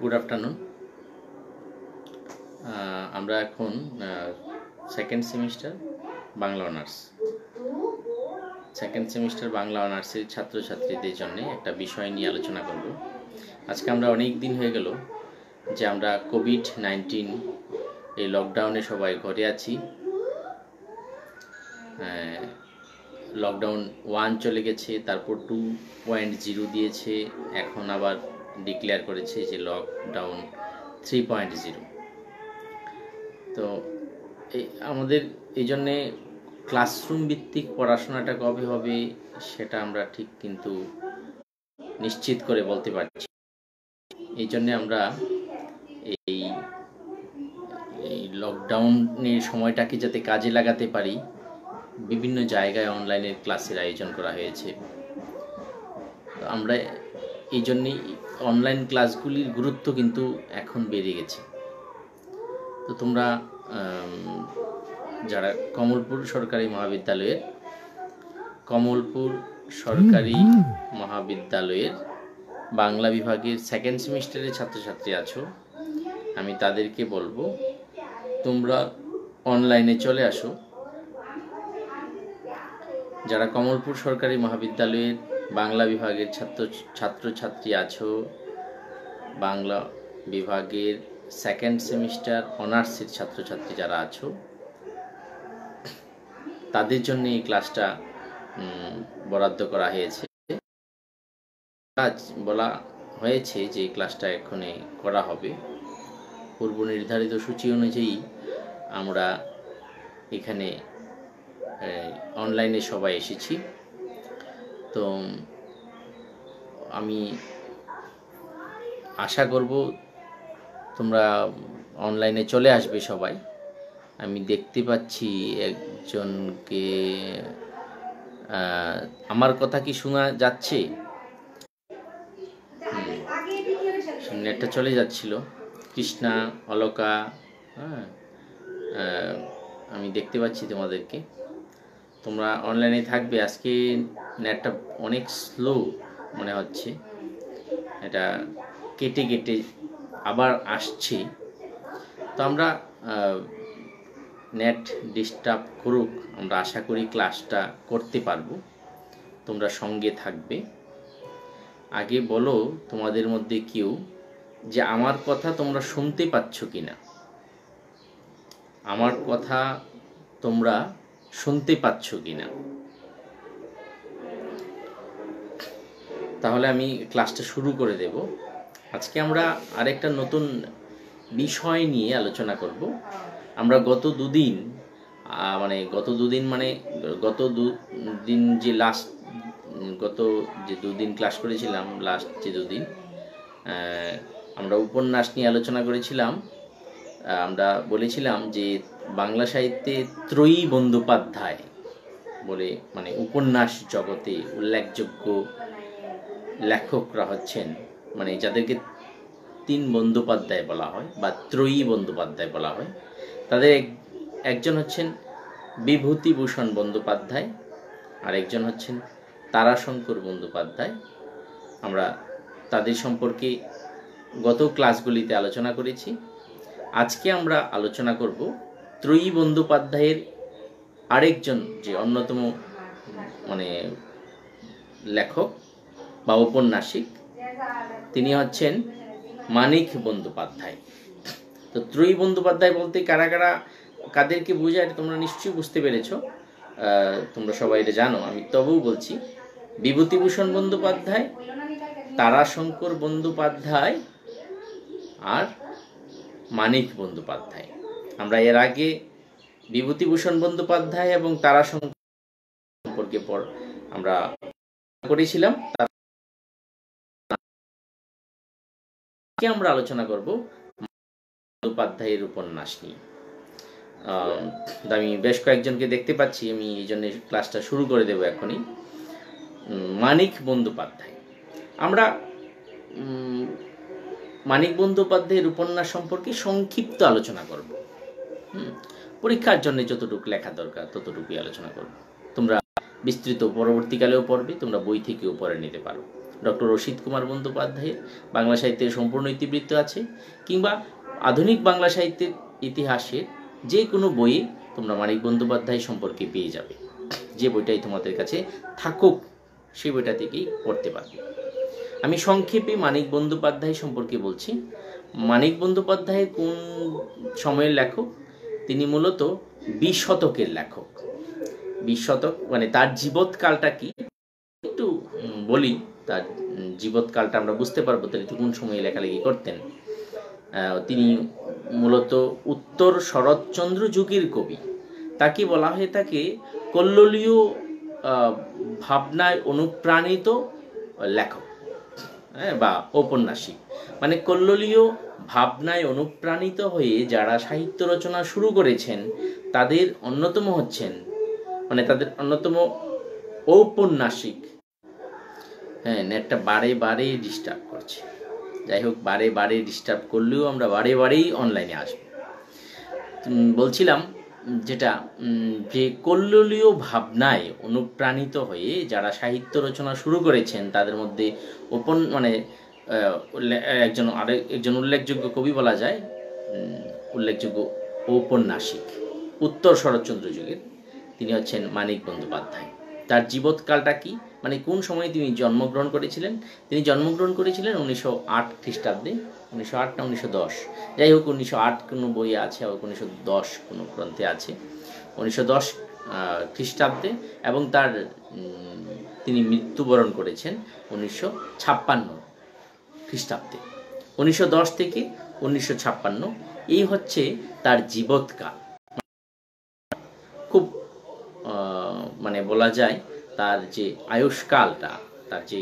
Good afternoon আমরা এখন second semester Bangla honours second semester Bangla অনার্সের ছাত্রছাত্রীদের জন্য একটা বিষয় নিয়ে আলোচনা করব। আজকে আমরা অনেক দিন হয়ে গেল যে আমরা কোভিড নাইন্টিন এই লকডাউনে সবাই ঘরে আছি। লকডাউন ওয়ান চলে গেছে, তারপর টু পয়েন্ট জিরো দিয়েছে, এখন আবার ডিক্লেয়ার করেছে যে লকডাউন থ্রি পয়েন্ট জিরো তো এই আমাদের এই জন্যে ক্লাসরুম ভিত্তিক পড়াশোনাটা কবে হবে সেটা আমরা ঠিক কিন্তু নিশ্চিত করে বলতে পারছি। এই জন্যে আমরা এই এই লকডাউনের সময়টাকে যাতে কাজে লাগাতে পারি, বিভিন্ন জায়গায় অনলাইনের ক্লাসের আয়োজন করা হয়েছে। আমরা এই জন্যেই অনলাইন ক্লাসগুলির গুরুত্ব কিন্তু এখন বেড়ে গেছে। তো তোমরা যারা কমলপুর সরকারি মহাবিদ্যালয়ের কমলপুর সরকারি মহাবিদ্যালয়ের বাংলা বিভাগের সেকেন্ড সেমিস্টারের ছাত্রছাত্রী আছো আমি তাদেরকে বলব তোমরা অনলাইনে চলে আসো। যারা কমলপুর সরকারি মহাবিদ্যালয়ের বাংলা বিভাগের ছাত্র, ছাত্রছাত্রী আছো। বাংলা বিভাগের সেকেন্ড সেমিস্টার অনার্সের ছাত্রছাত্রী যারা আছো, তাদের জন্য এই ক্লাসটা বরাদ্দ করা হয়েছে। বলা হয়েছে যে ক্লাসটা এখানে করা হবে। পূর্ব নির্ধারিত সূচি অনুযায়ী আমরা এখানে অনলাইনে সবাই এসেছি। তো আমি আশা করব তোমরা অনলাইনে চলে আসবে সবাই। আমি দেখতে পাচ্ছি একজনকে আমার কথা কি শোনা যাচ্ছে? নেটটা চলে যাচ্ছিল। কৃষ্ণা, অলকা হ্যাঁ আমি দেখতে পাচ্ছি তোমাদেরকে। তোমরা অনলাইনে থাকবে। আজকে নেটটা অনেক স্লো মনে হচ্ছে। এটা কেটে কেটে আবার আসছে। তো আমরা নেট ডিস্টার্ব করুক, আমরা আশা করি ক্লাসটা করতে পারব। তোমরা সঙ্গে থাকবে। আগে বলো তোমাদের মধ্যে কেউ যে আমার কথা তোমরা শুনতে পাচ্ছ কি না আমার কথা তোমরা শুনতে পাচ্ছ কি না তাহলে আমি ক্লাসটা শুরু করে দেব। আজকে আমরা আরেকটা নতুন বিষয় নিয়ে আলোচনা করব। আমরা গত দুদিন মানে গত দুদিন মানে গত দুদিন যে লাস্ট গত যে দুদিন ক্লাস করেছিলাম লাস্ট যে দুদিন আমরা উপন্যাস নিয়ে আলোচনা করেছিলাম। আমরা বলেছিলাম যে বাংলা সাহিত্যে ত্রয়ী বন্দ্যোপাধ্যায় বলে মানে উপন্যাস জগতে উল্লেখযোগ্য লেখকরা হচ্ছেন। মানে যাদেরকে তিন বন্দ্যোপাধ্যায় বলা হয় বা ত্রয়ী বন্দ্যোপাধ্যায় বলা হয়। তাদের একজন হচ্ছেন বিভূতিভূষণ বন্দ্যোপাধ্যায় আর একজন হচ্ছেন তারাশঙ্কর বন্দ্যোপাধ্যায়। আমরা তাদের সম্পর্কে গত ক্লাসগুলিতে আলোচনা করেছি। আজকে আমরা আলোচনা করব ত্রয়ী বন্দ্যোপাধ্যায়ের আরেকজন যে অন্যতম মানে লেখক বা ঔপন্যাসিক তিনি হচ্ছেন মানিক বন্দ্যোপাধ্যায়। তো ত্রয়ী বন্দ্যোপাধ্যায় বলতে কারা কারা, কাদেরকে বোঝায় তোমরা নিশ্চয়ই বুঝতে পেরেছ। তোমরা সবাই এটা জানো, আমি তবুও বলছি, বিভূতিভূষণ বন্দ্যোপাধ্যায়, তারাশঙ্কর বন্দ্যোপাধ্যায় আর মানিক বন্দ্যোপাধ্যায়। আমরা এর আগে বিভূতিভূষণ বন্দ্যোপাধ্যায় এবং তারা সম্পর্কে পর আমরা করেছিলাম। আমরা আলোচনা করব? বন্দ্যোপাধ্যায়ের উপন্যাস নিয়ে। আমি বেশ কয়েকজনকে দেখতে পাচ্ছি, আমি এই জন্য ক্লাসটা শুরু করে দেব এখনই। মানিক বন্দ্যোপাধ্যায়। আমরা মানিক বন্দ্যোপাধ্যায়ের উপন্যাস সম্পর্কে সংক্ষিপ্ত আলোচনা করব। পরীক্ষার জন্য যতটুকু লেখা দরকার, ততটুকুই আলোচনা করব। তোমরা বিস্তৃত পরবর্তীকালেও পড়বে, তোমরা বই থেকেও পড়ে নিতে পারো। ডক্টর রশিদ কুমার বন্দ্যোপাধ্যায়ের বাংলা সাহিত্যের সম্পূর্ণ ইতিবৃত্ত আছে, কিংবা আধুনিক বাংলা সাহিত্যের ইতিহাসের যে কোনো বইয়ে তোমরা মানিক বন্দ্যোপাধ্যায় সম্পর্কে পেয়ে যাবে। যে বইটাই তোমাদের কাছে থাকুক সেই বইটা থেকেই পড়তে পারবে। আমি সংক্ষেপে মানিক বন্দ্যোপাধ্যায় সম্পর্কে বলছি। মানিক বন্দ্যোপাধ্যায় কোন সময়ের লেখক? তিনি মূলত বিশ শতকের লেখক। বিশ শতক মানে তার জীবৎকালটা কি? একটু বলি, তার জীবৎকালটা আমরা বুঝতে পারব তিনি কোন সময়ে লেখালেখি করতেন। তিনি মূলত উত্তর শরৎচন্দ্র যুগের কবি। তাকে বলা হয়ে থাকে কল্লোলীয় ভাবনায় অনুপ্রাণিত লেখক। বা ঔপন্যাসিক। মানে কল্লোলীয় ভাবনায় অনুপ্রাণিত হয়ে যারা সাহিত্য রচনা শুরু করেছেন, তাদের অন্যতম হচ্ছেন মানে তাদের অন্যতম ঔপন্যাসিক। হ্যাঁ নেটটা বারে বারে ডিস্টার্ব করছে। যাই হোক, বারে বারে ডিস্টার্ব করলেও আমরা বারে বারেই অনলাইনে আসব। বলছিলাম যেটা যে কল্লোলীয় ভাবনায় অনুপ্রাণিত হয়ে যারা সাহিত্য রচনা শুরু করেছেন, তাদের মধ্যে ওপন মানে একজন আরেক একজন উল্লেখযোগ্য কবি বলা যায় উল্লেখযোগ্য ঔপন্যাসিক, উত্তর শরৎচন্দ্র যুগের। তিনি হচ্ছেন মানিক বন্দ্যোপাধ্যায়। তার জীবৎকালটা কি? মানে কোন সময়ে তিনি জন্মগ্রহণ করেছিলেন? তিনি জন্মগ্রহণ করেছিলেন উনিশশো আট খ্রিস্টাব্দে। উনিশশো আট না উনিশশো দশ? যাই হোক, উনিশশো আট কোনো আছে, আবার উনিশশো দশ কোনো গ্রন্থে আছে। উনিশশো দশ খ্রিস্টাব্দে এবং তার তিনি মৃত্যুবরণ করেছেন উনিশশো ছাপ্পান্ন খ্রিস্টাব্দে। উনিশশো দশ থেকে উনিশশো ছাপ্পান্ন, এই হচ্ছে তার জীবৎকাল। খুব মানে বলা যায় তার যে আয়ুষ্কালটা, তার যে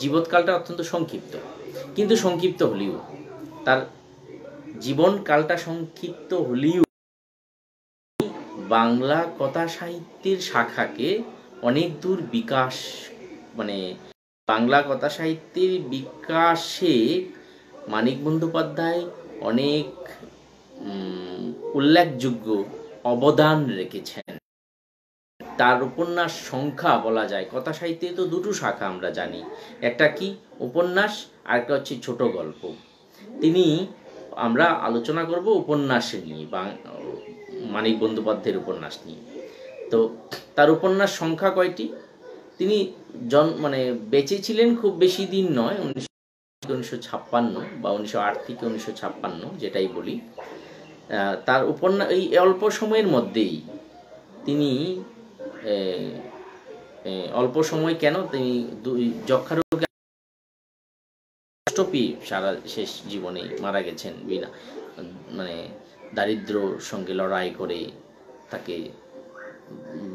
জীবৎকালটা অত্যন্ত সংক্ষিপ্ত। কিন্তু সংক্ষিপ্ত হলেও, তার জীবনকালটা সংক্ষিপ্ত হলেও বাংলা কথা সাহিত্যের শাখাকে অনেক দূর বিকাশ মানে বাংলা কথা সাহিত্যের বিকাশে মানিক বন্দ্যোপাধ্যায় অনেক উল্লেখযোগ্য অবদান রেখেছেন। তার উপন্যাস সংখ্যা বলা যায়। কথা সাহিত্যে তো দুটো শাখা আমরা জানি। একটা কি? উপন্যাস আর একটা হচ্ছে ছোট গল্প। তিনি, আমরা আলোচনা করব উপন্যাস নিয়ে, বা, মানিক বন্দ্যোপাধ্যায়ের উপন্যাস নিয়ে। তো, তার উপন্যাস সংখ্যা কয়টি? তিনি জন মানে বেঁচে ছিলেন খুব বেশি দিন নয়, উনিশশো উনিশশো ছাপ্পান্ন বা উনিশশো আট থেকে উনিশশো ছাপ্পান্ন, যেটাই বলি। তার উপন্যাস এই অল্প সময়ের মধ্যেই তিনি অল্প সময় কেন তিনি দুই যক্ষা রোগে সারা শেষ জীবনে মারা গেছেন বিনা মানে দারিদ্রর সঙ্গে লড়াই করে তাকে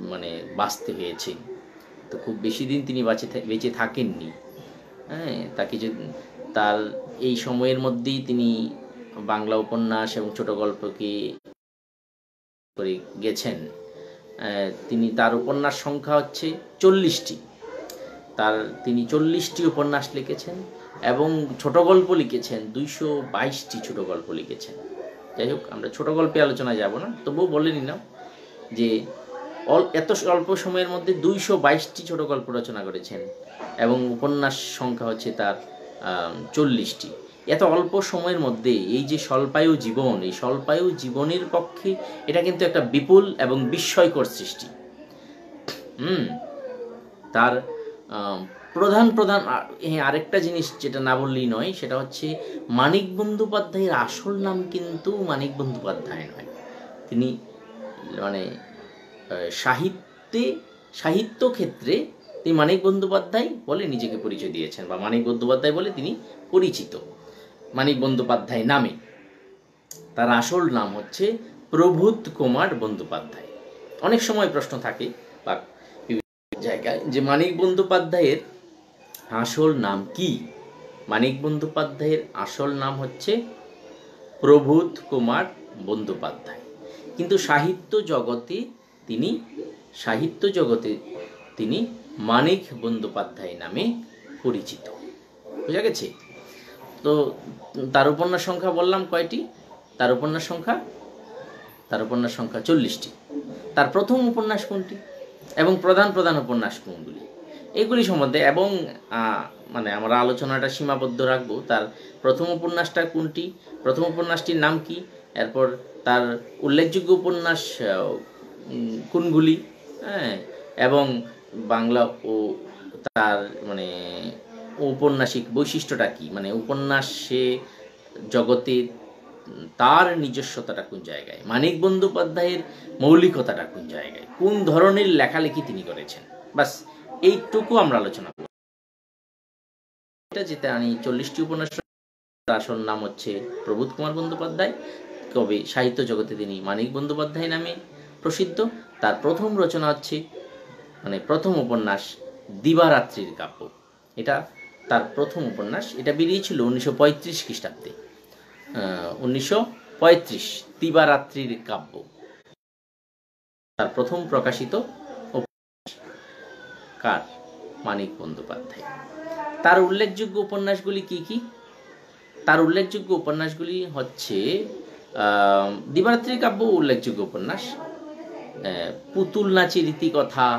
মানে বাঁচতে হয়েছে। তো খুব বেশি দিন তিনি বাঁচে বেঁচে থাকেননি। হ্যাঁ তাকে যে, তার এই সময়ের মধ্যেই তিনি বাংলা উপন্যাস এবং ছোট গল্পকে করে গেছেন। তিনি তার উপন্যাস সংখ্যা হচ্ছে চল্লিশটি। তার তিনি চল্লিশটি উপন্যাস লিখেছেন এবং ছোট গল্প লিখেছেন, দুইশো বাইশটি ছোট গল্প লিখেছেন। যাই হোক, আমরা ছোট গল্পে আলোচনায় যাব না, তবুও বলে নিলাম যে এত অল্প সময়ের মধ্যে দুইশো বাইশটি ছোট গল্প রচনা করেছেন এবং উপন্যাস সংখ্যা হচ্ছে তার চল্লিশটি। এত অল্প সময়ের মধ্যে এই যে স্বল্পায়ু জীবন, এই স্বল্পায়ু জীবনের পক্ষে এটা কিন্তু একটা বিপুল এবং বিস্ময়কর সৃষ্টি। হুম, তার প্রধান প্রধান হ্যাঁ আরেকটা জিনিস যেটা না বললেই নয়, সেটা হচ্ছে মানিক বন্দ্যোপাধ্যায়ের আসল নাম কিন্তু মানিক বন্দ্যোপাধ্যায় নয়। তিনি মানে সাহিত্যে সাহিত্য ক্ষেত্রে তিনি মানিক বন্দ্যোপাধ্যায় বলে নিজেকে পরিচয় দিয়েছেন বা মানিক বন্দ্যোপাধ্যায় বলে তিনি পরিচিত। মানিক বন্দ্যোপাধ্যায় নামে। তার আসল নাম হচ্ছে প্রভূত কুমার বন্দ্যোপাধ্যায়। অনেক সময় প্রশ্ন থাকে বা জায়গায় যে মানিক বন্দ্যোপাধ্যায়ের আসল নাম কি? মানিক বন্দ্যোপাধ্যায়ের আসল নাম হচ্ছে প্রভূত কুমার বন্দ্যোপাধ্যায়। কিন্তু সাহিত্য জগতে তিনি, সাহিত্য জগতে তিনি মানিক বন্দ্যোপাধ্যায় নামে পরিচিত। বোঝা গেছে? তো তার উপন্যাস সংখ্যা বললাম কয়টি? তার উপন্যাস সংখ্যা? তার উপন্যাস সংখ্যা চল্লিশটি। তার প্রথম উপন্যাস কোনটি? এবং প্রধান প্রধান উপন্যাস কোনগুলি? এগুলি সম্বন্ধে এবং মানে আমরা আলোচনাটা সীমাবদ্ধ রাখব। তার প্রথম উপন্যাসটা কোনটি? প্রথম উপন্যাসটির নাম কি? এরপর তার উল্লেখযোগ্য উপন্যাস কোনগুলি? হ্যাঁ এবং বাংলা ও তার মানে ঔপন্যাসিক বৈশিষ্ট্যটা কি? মানে উপন্যাসে জগতে তার নিজস্বতাটা কোন জায়গায়? মানিক বন্দ্যোপাধ্যায়ের মৌলিকতাটা কোন জায়গায়? কোন ধরনের লেখালেখি তিনি করেছেন? বাস এইটুকু আমরা আলোচনা করব। এটা যেটা আমি চল্লিশটি উপন্যাস আসল নাম হচ্ছে প্রবোধ কুমার বন্দ্যোপাধ্যায়। কবি সাহিত্য জগতে তিনি মানিক বন্দ্যোপাধ্যায় নামে প্রসিদ্ধ। তার প্রথম রচনা হচ্ছে মানে প্রথম উপন্যাস দিবারাত্রির কাব্য। এটা তার প্রথম উপন্যাস এটা বেরিয়েছিল উনিশশো পঁয়ত্রিশ খ্রিস্টাব্দে। উনিশশো পঁয়ত্রিশ দিবারাত্রির কাব্য। তার প্রথম প্রকাশিত কার? মানিক বন্দ্যোপাধ্যায়। তার উল্লেখযোগ্য উপন্যাসগুলি কি কি? তার উল্লেখযোগ্য উপন্যাসগুলি হচ্ছে আহ, দিবারাত্রি কাব্য উল্লেখযোগ্য উপন্যাস পুতুল নাচি রীতিকথা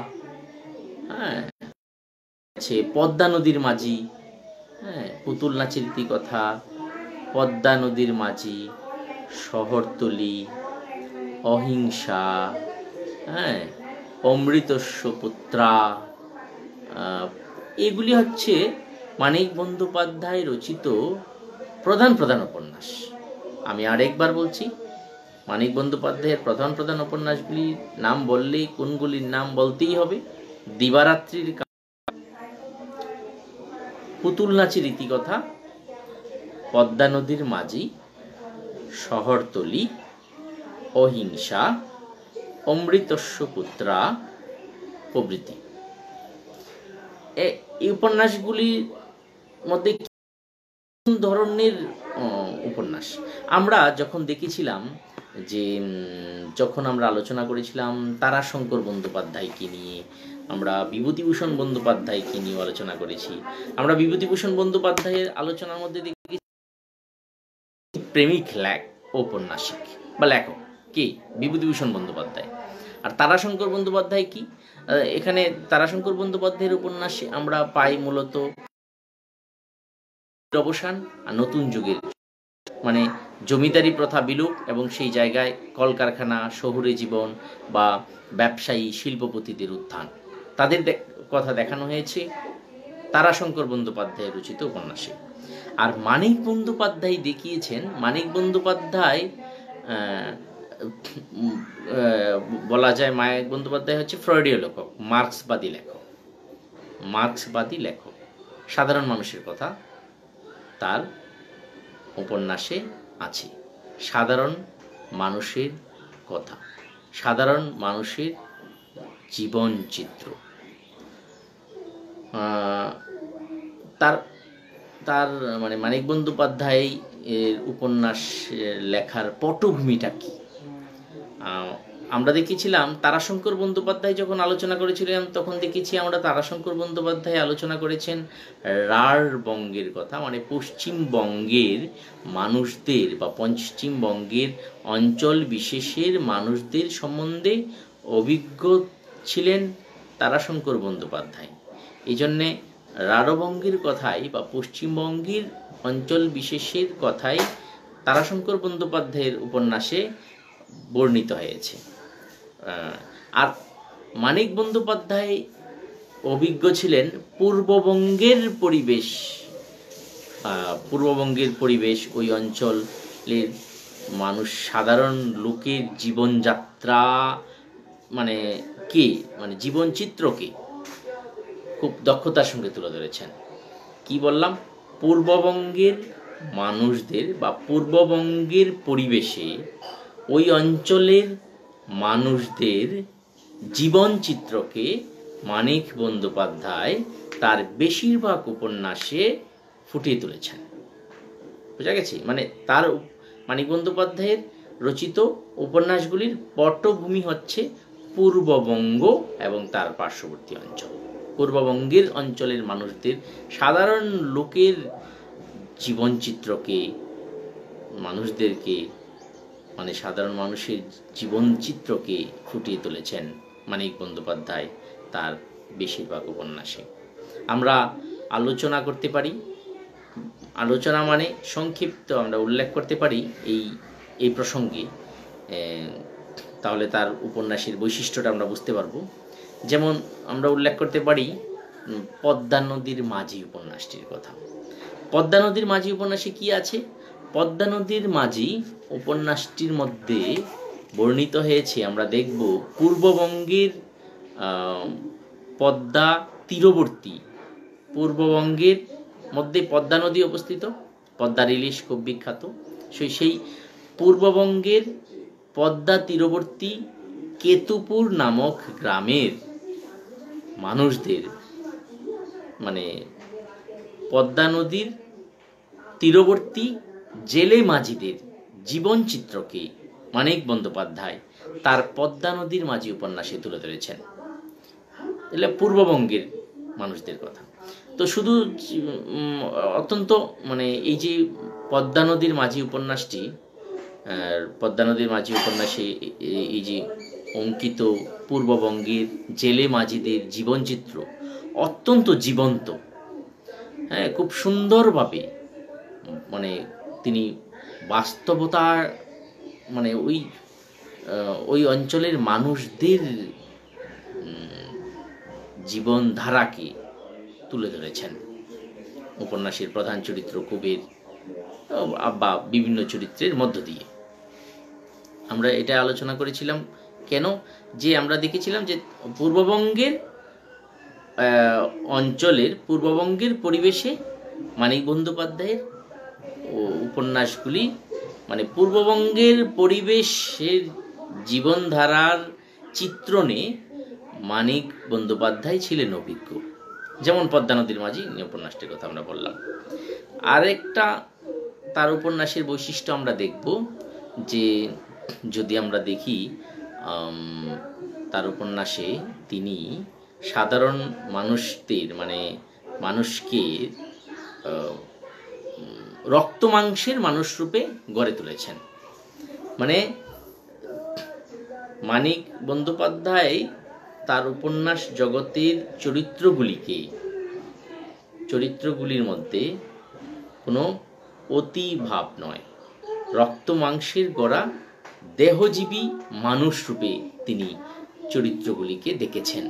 হ্যাঁ পদ্মা নদীর মাঝি হ্যাঁ পুতুল নাচি রীতিকথা পদ্মা নদীর মাঝি, শহরতলি, অহিংসা হ্যাঁ অমৃতস্ব পুত্রা এগুলি হচ্ছে মানিক বন্দ্যোপাধ্যায় রচিত প্রধান প্রধান উপন্যাস। আমি আরেকবার বলছি, মানিক বন্দ্যোপাধ্যায়ের প্রধান প্রধান উপন্যাসগুলির নাম বললেই কোনগুলির নাম বলতেই হবে? দিবারাত্রির পুতুল নাচের রীতিকথা, পদ্মা নদীর মাঝি, শহরতলি, অহিংসা, অমৃতস্য পুত্রা প্রভৃতি। এই উপন্যাসগুলির মধ্যে ধরনের উপন্যাস। আমরা যখন দেখেছিলাম যে যখন আমরা আলোচনা করেছিলাম তারাশঙ্কর বন্দ্যোপাধ্যায়কে নিয়ে, আমরা বিভূতিভূষণ বন্দ্যোপাধ্যায়কে নিয়ে আলোচনা করেছি। আমরা বিভূতিভূষণ বন্দ্যোপাধ্যায়ের আলোচনার মধ্যে দেখি প্রেমিক লেখ, ঔপন্যাসিক, বা লেখক কে? বিভূতিভূষণ বন্দ্যোপাধ্যায়। আর তারাশঙ্কর বন্দ্যোপাধ্যায় কি? এখানে তারাশঙ্কর বন্দ্যোপাধ্যায়ের উপন্যাসে আমরা পাই মূলত অবসান আর নতুন যুগের মানে জমিদারি প্রথা বিলুপ এবং সেই জায়গায় কলকারখানা, শহুরে জীবন বা ব্যবসায়ী, শিল্পপতিদের উত্থান। তাদের কথা দেখানো হয়েছে তারাশঙ্কর বন্দ্যোপাধ্যায় রচিত উপন্যাসে। আর মানিক বন্দ্যোপাধ্যায় দেখিয়েছেন, মানিক বন্দ্যোপাধ্যায় বলা যায় মানিক বন্দ্যোপাধ্যায় হচ্ছে ফ্রয়েডীয় লেখক, মার্ক্সবাদী লেখক। মার্ক্সবাদী লেখক। সাধারণ মানুষের কথা, তার উপন্যাসে আছে। সাধারণ মানুষের কথা। সাধারণ মানুষের জীবন চিত্র তার তার মানে মানিক বন্দ্যোপাধ্যায় এর উপন্যাস লেখার পটভূমিটা কি? আমরা দেখেছিলাম তারাশঙ্কর বন্দ্যোপাধ্যায় যখন আলোচনা করেছিলাম তখন দেখেছি আমরা তারাশঙ্কর বন্দ্যোপাধ্যায় আলোচনা করেছেন রাঢ় বঙ্গের কথা মানে পশ্চিমবঙ্গের মানুষদের বা পশ্চিমবঙ্গের অঞ্চল বিশেষের মানুষদের সম্বন্ধে অভিজ্ঞ ছিলেন তারাশঙ্কর বন্দ্যোপাধ্যায়। এই জন্যে রাঢ়বঙ্গের কথাই বা পশ্চিমবঙ্গের অঞ্চল বিশেষের কথাই তারাশঙ্কর বন্দ্যোপাধ্যায়ের উপন্যাসে বর্ণিত হয়েছে। আর মানিক বন্দ্যোপাধ্যায় অভিজ্ঞ ছিলেন পূর্ববঙ্গের পরিবেশ পূর্ববঙ্গের পরিবেশ, ওই অঞ্চলের মানুষ, সাধারণ লোকের জীবনযাত্রা মানে কে? মানে জীবনচিত্রকে খুব দক্ষতার সঙ্গে তুলে ধরেছেন। কি বললাম? পূর্ববঙ্গের মানুষদের বা পূর্ববঙ্গের পরিবেশে ওই অঞ্চলের মানুষদের জীবনচিত্রকে মানিক বন্দ্যোপাধ্যায় তার বেশিরভাগ উপন্যাসে ফুটিয়ে তুলেছেন। বোঝা গেছে? মানে তার মানিক বন্দ্যোপাধ্যায়ের রচিত উপন্যাসগুলির পটভূমি হচ্ছে পূর্ববঙ্গ এবং তার পার্শ্ববর্তী অঞ্চল। পূর্ববঙ্গের অঞ্চলের মানুষদের সাধারণ লোকের জীবনচিত্রকে, মানুষদেরকে মানে সাধারণ মানুষের জীবনচিত্রকে ফুটিয়ে তুলেছেন মানিক বন্দ্যোপাধ্যায় তার বেশিরভাগ উপন্যাসে। আমরা আলোচনা করতে পারি, আলোচনা মানে সংক্ষিপ্ত আমরা উল্লেখ করতে পারি এই এই প্রসঙ্গে। তাহলে তার উপন্যাসের বৈশিষ্ট্যটা আমরা বুঝতে পারব। যেমন আমরা উল্লেখ করতে পারি পদ্মা নদীর মাঝি উপন্যাসটির কথা। পদ্মা নদীর মাঝি উপন্যাসে কি আছে? পদ্মা নদীর মাঝি উপন্যাসটির মধ্যে বর্ণিত হয়েছে, আমরা দেখব পূর্ববঙ্গের পদ্মা তীরবর্তী। পূর্ববঙ্গের মধ্যে পদ্মা নদী অবস্থিত পদ্মার ইলিশ খুব বিখ্যাত। সেই সেই পূর্ববঙ্গের পদ্মা তীরবর্তী কেতুপুর নামক গ্রামের মানুষদের মানে পদ্মা নদীর তীরবর্তী জেলে মাঝিদের জীবনচিত্রকে মানিক বন্দ্যোপাধ্যায় তার পদ্মা নদীর মাঝি উপন্যাসে তুলে ধরেছেন। এলে পূর্ববঙ্গের মানুষদের কথা। তো শুধু অত্যন্ত মানে এই যে পদ্মা নদীর মাঝি উপন্যাসটি পদ্মা নদীর মাঝি উপন্যাসে এই যে অঙ্কিত পূর্ববঙ্গের জেলে মাঝিদের জীবনচিত্র অত্যন্ত জীবন্ত হ্যাঁ খুব সুন্দরভাবে মানে তিনি বাস্তবতার মানে ওই ওই অঞ্চলের মানুষদের জীবনধারাকে তুলে ধরেছেন। উপন্যাসের প্রধান চরিত্র কবির বা বিভিন্ন চরিত্রের মধ্য দিয়ে। আমরা এটা আলোচনা করেছিলাম কেন? যে আমরা দেখেছিলাম যে পূর্ববঙ্গের অঞ্চলের, পূর্ববঙ্গের পরিবেশে মানিক বন্দ্যোপাধ্যায়ের উপন্যাসগুলি মানে পূর্ববঙ্গের পরিবেশের জীবনধারার চিত্রণে মানিক বন্দ্যোপাধ্যায় ছিলেন অভিজ্ঞ। যেমন পদ্মা নদীর মাঝি উপন্যাসটির কথা আমরা বললাম। আরেকটা, তার উপন্যাসের বৈশিষ্ট্য আমরা দেখব যে, যদি আমরা দেখি তার উপন্যাসে তিনি সাধারণ মানুষদের মানে মানুষকে রক্ত মাংসের মানুষ রূপে গড়ে তুলেছেন। মানে মানিক বন্দ্যোপাধ্যায় তার উপন্যাস জগতের চরিত্রগুলিকে, চরিত্রগুলির মধ্যে কোনো অতি ভাব নয়। রক্ত মাংসের গড়া দেহজীবী মানুষ রূপে তিনি চরিত্রগুলিকে দেখেছেন,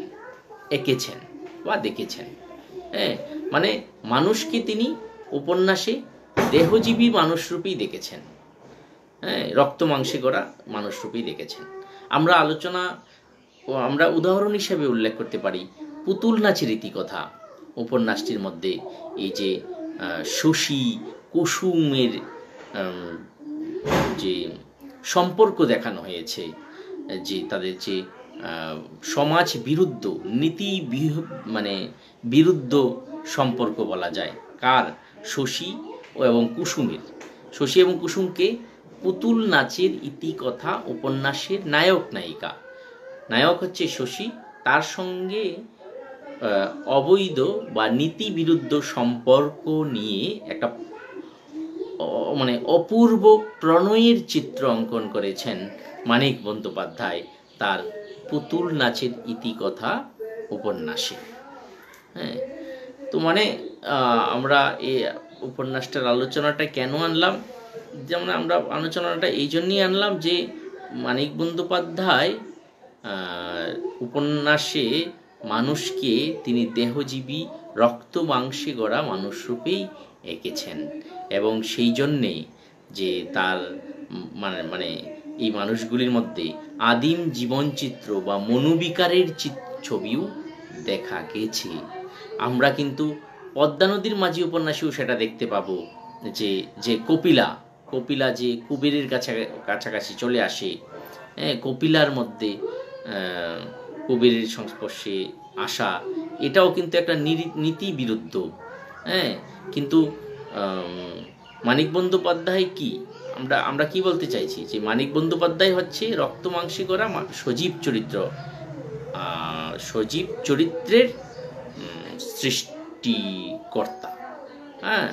এঁকেছেন বা দেখেছেন। হ্যাঁ মানে মানুষকে তিনি উপন্যাসে দেহজীবী মানুষরূপেই দেখেছেন। হ্যাঁ রক্ত মাংসে গড়া মানুষরূপেই দেখেছেন। আমরা আলোচনা আমরা উদাহরণ হিসেবে উল্লেখ করতে পারি পুতুল নাচের ইতিকথা উপন্যাসটির মধ্যে। এই যে শশী কুসুমের যে সম্পর্ক দেখানো হয়েছে, যে তাদের যে সমাজ বিরুদ্ধ, নীতি মানে বিরুদ্ধ সম্পর্ক বলা যায়। কার? শশী এবং কুসুমের। শশী এবং কুসুমকে পুতুল নাচের ইতিকথা, উপন্যাসের নায়ক নায়িকা। নায়ক হচ্ছে শশী। তার সঙ্গে অবৈধ বা নীতি বিরুদ্ধ সম্পর্ক নিয়ে একটা মানে অপূর্ব প্রণয়ের চিত্র অঙ্কন করেছেন মানিক বন্দ্যোপাধ্যায় তার পুতুল নাচের ইতিকথা, উপন্যাসে। হ্যাঁ তো মানে আমরা এই উপন্যাসটার আলোচনাটা কেন আনলাম? যেমন আমরা আলোচনাটা এই জন্যই আনলাম যে মানিক বন্দ্যোপাধ্যায় উপন্যাসে মানুষকে তিনি দেহজীবী রক্ত মাংসে গড়া মানুষরূপেই এঁকেছেন। এবং সেই জন্যে যে তার মানে মানে এই মানুষগুলির মধ্যে আদিম জীবনচিত্র বা মনোবিকারের ছবিও দেখা গেছে। আমরা কিন্তু পদ্মা নদীর মাঝি উপন্যাসেও সেটা দেখতে পাবো, যে যে কপিলা কপিলা যে কুবেরের কাছা, কাছাকাছি চলে আসে হ্যাঁ কপিলার মধ্যে কুবেরের সংস্পর্শে আসা, এটাও কিন্তু একটা নীতি বিরুদ্ধ হ্যাঁ কিন্তু মানিক বন্দ্যোপাধ্যায় কি? আমরা আমরা কি বলতে চাইছি? যে মানিক বন্দ্যোপাধ্যায় হচ্ছে রক্ত মাংসে করা সজীব চরিত্র সজীব চরিত্রের সৃষ্টিকর্তা হ্যাঁ?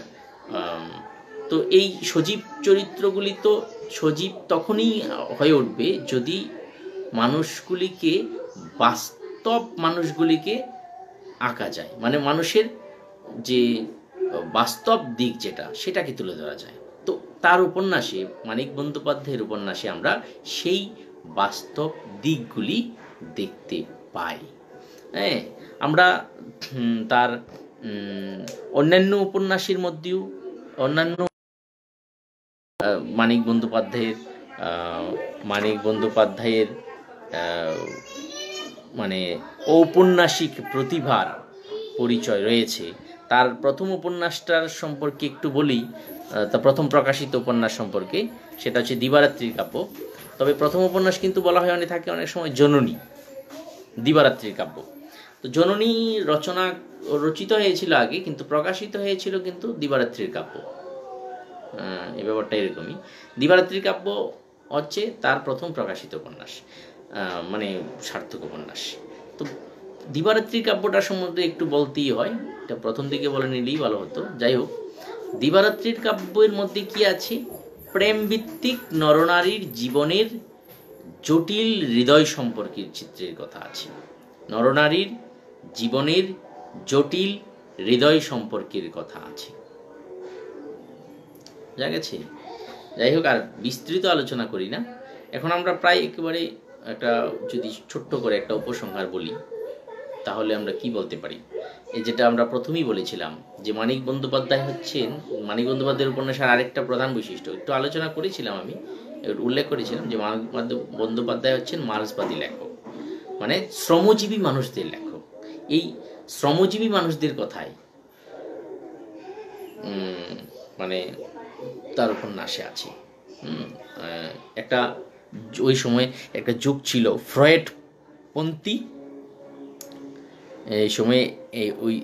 তো এই সজীব চরিত্রগুলি তো সজীব তখনই হয়ে উঠবে যদি মানুষগুলিকে, বাস্তব মানুষগুলিকে আঁকা যায়। মানে মানুষের যে বাস্তব দিক যেটা, সেটাকে তুলে ধরা যায়। তো তার উপন্যাসে, মানিক বন্দ্যোপাধ্যায়ের উপন্যাসে আমরা সেই বাস্তব দিকগুলি দেখতে পাই। হ্যাঁ? আমরা তার অন্যান্য উপন্যাসের মধ্যেও অন্যান্য মানিক বন্দ্যোপাধ্যায়ের মানিক বন্দ্যোপাধ্যায়ের মানে ঔপন্যাসিক প্রতিভার পরিচয় রয়েছে। তার প্রথম উপন্যাসটার সম্পর্কে একটু বলি তার প্রথম প্রকাশিত উপন্যাস সম্পর্কে, সেটা হচ্ছে দিবারাত্রির কাব্য। তবে প্রথম উপন্যাস কিন্তু বলা হয় অনেক থাকে, অনেক সময় জননী, দিবারাত্রির কাব্য। তো জননী রচনা রচিত হয়েছিল আগে, কিন্তু প্রকাশিত হয়েছিল কিন্তু দিবারাত্রির কাব্য। এই ব্যাপারটা এরকমই। দিবারাত্রির কাব্য হচ্ছে তার প্রথম প্রকাশিত উপন্যাস মানে সার্থক উপন্যাস। তো দিবারাত্রির কাব্যটা সম্বন্ধে একটু বলতেই হয়, এটা প্রথম দিকে বলে নিলেই ভালো হতো। যাই হোক, দিবারাত্রির কাব্যের মধ্যে কি আছে? প্রেমভিত্তিক নরনারীর জীবনের জটিল হৃদয় সম্পর্কের চিত্রের কথা আছে। নরনারীর জীবনের জটিল হৃদয় সম্পর্কের কথা আছে। যা গেছে। যাই হোক, আর বিস্তৃত আলোচনা করি না। এখন আমরা প্রায় একেবারে একটা যদি ছোট্ট করে একটা উপসংহার বলি, তাহলে আমরা কি বলতে পারি? এই যেটা আমরা প্রথমেই বলেছিলাম, যে মানিক বন্দ্যোপাধ্যায় হচ্ছেন, মানিক বন্দ্যোপাধ্যায়ের উপন্যাসের আরেকটা প্রধান বৈশিষ্ট্য। একটু আলোচনা করেছিলাম আমি উল্লেখ করেছিলাম যে মানিক বন্দ্যোপাধ্যায় হচ্ছেন মার্ক্সবাদী লেখক। মানে শ্রমজীবী মানুষদের লেখক। এই শ্রমজীবী মানুষদের কথাই মানে তার উপন্যাসে আছে। একটা ওই সময় একটা যুগ ছিল ফ্রয়েড পন্থী এই সময়ে এই ওই,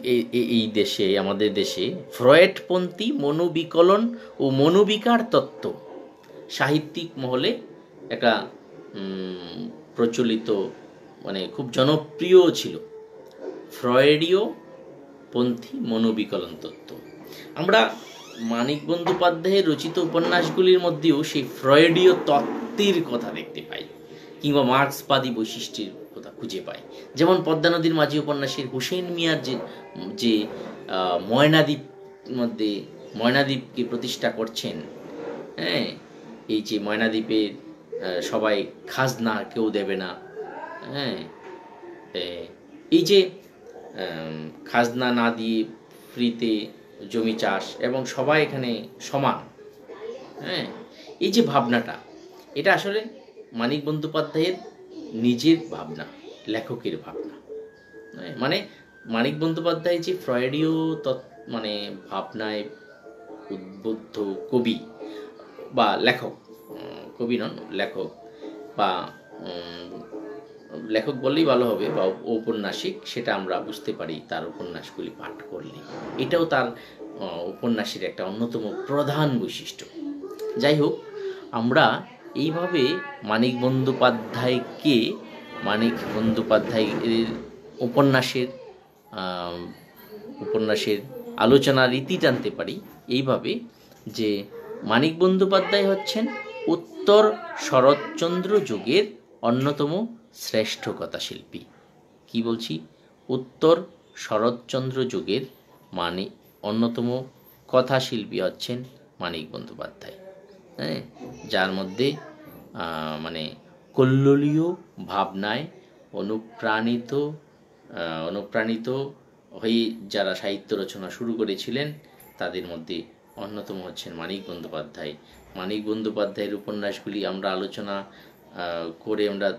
এই দেশে, আমাদের দেশে ফ্রয়েডপন্থী মনোবিকলন ও মনোবিকার তত্ত্ব সাহিত্যিক মহলে একটা প্রচলিত মানে খুব জনপ্রিয় ছিল। ফ্রয়েডীয় পন্থী মনোবিকলন তত্ত্ব আমরা মানিক বন্দ্যোপাধ্যায়ের রচিত উপন্যাসগুলির মধ্যেও সেই ফ্রয়েডীয় তত্ত্বের কথা দেখতে পাই, কিংবা মার্ক্সবাদী বৈশিষ্ট্যের কথা খুঁজে পাই। যেমন পদ্মা নদীর মাঝি উপন্যাসের হুসেন মিয়ার যে যে ময়নাদ্বীপ মধ্যে ময়নাদ্বীপকে প্রতিষ্ঠা করছেন হ্যাঁ এই যে ময়নাদ্বীপের সবাই খাজনা কেউ দেবে না হ্যাঁ এই যে খাজনা না দিয়ে ফ্রিতে জমি চাষ এবং সবাই এখানে সমান। হ্যাঁ এই যে ভাবনাটা এটা আসলে মানিক বন্দ্যোপাধ্যায়ের নিজের ভাবনা লেখকের ভাবনা। হ্যাঁ, মানে মানিক বন্দ্যোপাধ্যায় যে ফ্রয়েডীয় মানে ভাবনায় উদ্বুদ্ধ কবি বা লেখক কবি নন লেখক বা লেখক বললেই ভালো হবে বা ঔপন্যাসিক সেটা আমরা বুঝতে পারি তার উপন্যাসগুলি পাঠ করলে। এটাও তার উপন্যাসের একটা অন্যতম প্রধান বৈশিষ্ট্য। যাই হোক, আমরা এইভাবে মানিক বন্দ্যোপাধ্যায়কে, মানিক বন্দ্যোপাধ্যায়ের উপন্যাসের উপন্যাসের আলোচনার রীতি জানতে পারি এইভাবে যে মানিক বন্দ্যোপাধ্যায় হচ্ছেন উত্তর শরৎচন্দ্র যুগের অন্যতম শ্রেষ্ঠ কথাশিল্পী কি বলছি? উত্তর শরৎচন্দ্র যুগের মানে অন্যতম কথাশিল্পী হচ্ছেন মানিক বন্দ্যোপাধ্যায়। হ্যাঁ? যার মধ্যে মানে কল্লোলীয় ভাবনায় অনুপ্রাণিত অনুপ্রাণিত হয়ে যারা সাহিত্য রচনা শুরু করেছিলেন, তাদের মধ্যে অন্যতম হচ্ছেন মানিক বন্দ্যোপাধ্যায়। মানিক বন্দ্যোপাধ্যায়ের উপন্যাসগুলি আমরা আলোচনা করে আমরা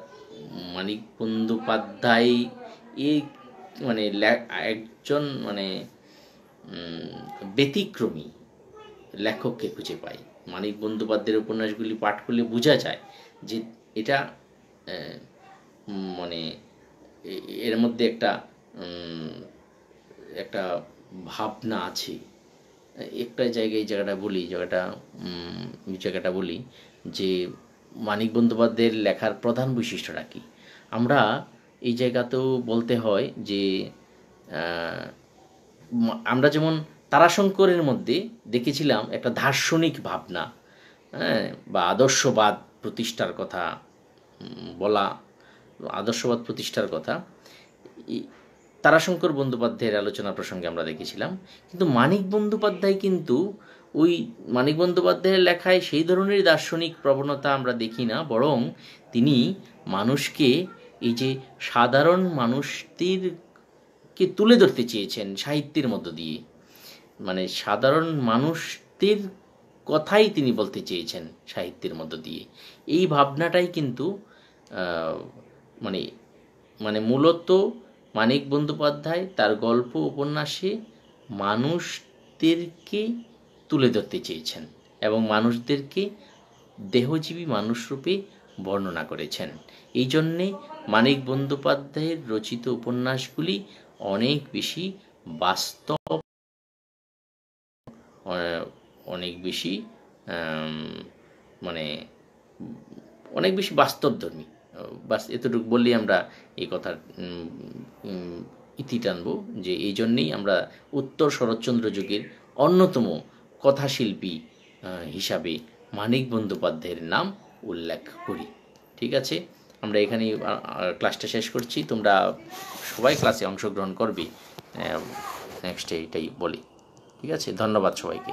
মানিক বন্দ্যোপাধ্যায় এই মানে একজন মানে ব্যতিক্রমী লেখককে খুঁজে পাই। মানিক বন্দ্যোপাধ্যায়ের উপন্যাসগুলি পাঠ করলে বোঝা যায় যে এটা মানে এর মধ্যে একটা একটা ভাবনা আছে। একটা জায়গায় এই জায়গাটা বলি, জায়গাটা জায়গাটা বলি যে মানিক বন্দ্যোপাধ্যায়ের লেখার প্রধান বৈশিষ্ট্যটা কি? আমরা এই জায়গাতেও বলতে হয় যে আমরা যেমন তারাশঙ্করের মধ্যে দেখেছিলাম একটা দার্শনিক ভাবনা হ্যাঁ বা আদর্শবাদ প্রতিষ্ঠার কথা বলা, আদর্শবাদ প্রতিষ্ঠার কথা। তারাশঙ্কর বন্দ্যোপাধ্যায়ের আলোচনা প্রসঙ্গে আমরা দেখেছিলাম। কিন্তু মানিক বন্দ্যোপাধ্যায় কিন্তু ওই মানিক বন্দ্যোপাধ্যায়ের লেখায় সেই ধরনের দার্শনিক প্রবণতা আমরা দেখি না, বরং তিনি মানুষকে এই যে সাধারণ মানুষদেরকে তুলে ধরতে চেয়েছেন সাহিত্যের মধ্য দিয়ে মানে সাধারণ মানুষদের কথাই তিনি বলতে চেয়েছেন সাহিত্যের মধ্য দিয়ে। এই ভাবনাটাই কিন্তু মানে মানে মূলত মানিক বন্দ্যোপাধ্যায় তার গল্প, উপন্যাসে মানুষদেরকে তুলে ধরতে চেয়েছেন এবং মানুষদেরকে দেহজীবী মানুষরূপে বর্ণনা করেছেন। এই জন্যে মানিক বন্দ্যোপাধ্যায়ের রচিত উপন্যাসগুলি অনেক বেশি বাস্তব অনেক বেশি মানে অনেক বেশি বাস্তবধর্মী। বাস, এতটুকু বললেই আমরা এই কথার ইতি টানবো যে এই জন্যেই আমরা উত্তর শরৎচন্দ্র যুগের অন্যতম কথাশিল্পী হিসাবে মানিক বন্দ্যোপাধ্যায়ের নাম উল্লেখ করি। ঠিক আছে? আমরা আহ, ক্লাসটা শেষ করছি। তোমরা সবাই ক্লাসে অংশগ্রহণ করবে। নেক্সটে এটাই বলি। ঠিক আছে? ধন্যবাদ সবাইকে।